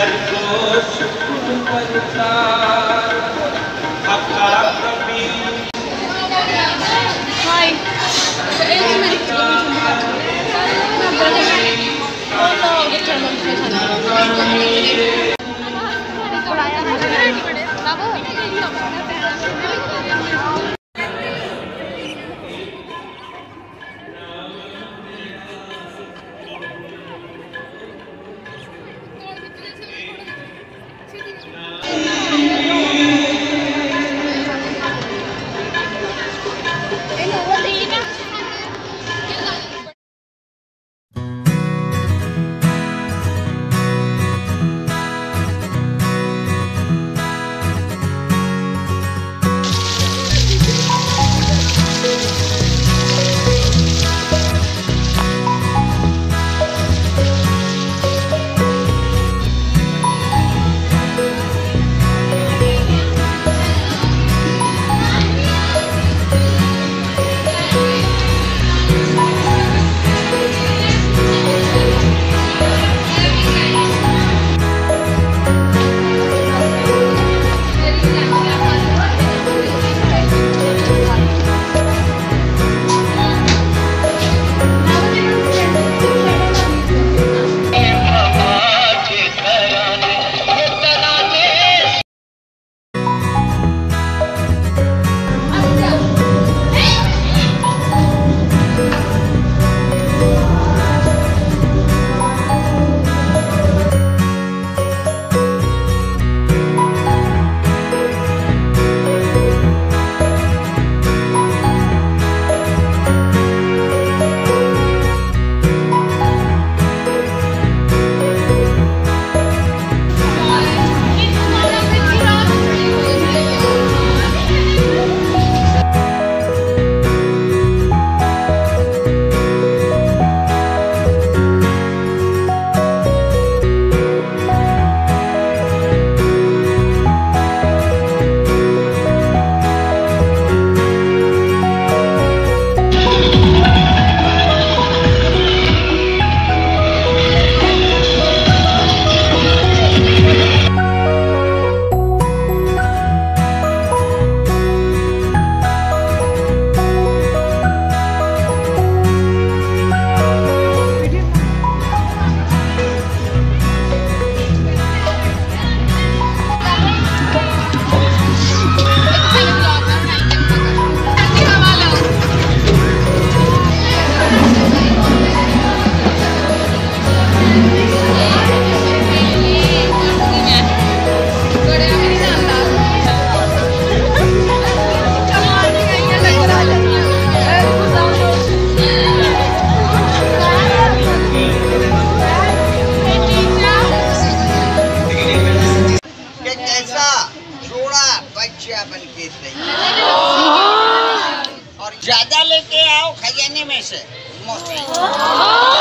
알고 싶은 거다 박학비 하이 애니메이션 너무 좋아 나보다 네. 어서 어떻게 하면 괜찮아 没事，没事。